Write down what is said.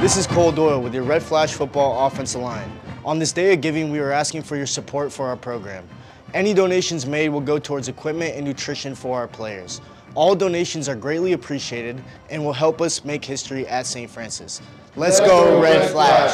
This is Cole Doyle with your Red Flash Football Offensive Line. On this day of giving, we are asking for your support for our program. Any donations made will go towards equipment and nutrition for our players. All donations are greatly appreciated and will help us make history at St. Francis. Let's, go, Red Flash.